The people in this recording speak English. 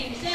Same.